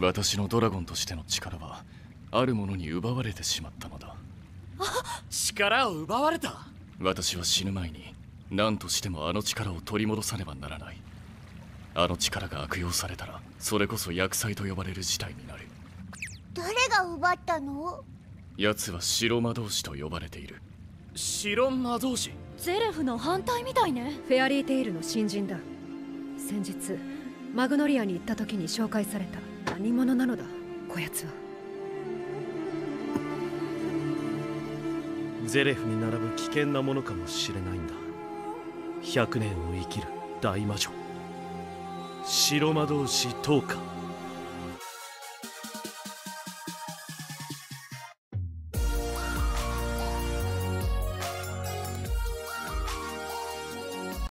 私のドラゴンとしての力はあるものに奪われてしまったのだ。力を奪われた？私は死ぬ前に何としてもあの力を取り戻さねばならない。あの力が悪用されたらそれこそ厄災と呼ばれる事態になる。誰が奪ったの？奴は白魔導士と呼ばれている。白魔導士？ゼレフの反対みたいね。フェアリーテイルの新人だ。先日マグノリアに行った時に紹介された何者なのだこやつは。ゼレフに並ぶ危険なものかもしれないんだ。100年を生きる大魔女。白魔導士トーカ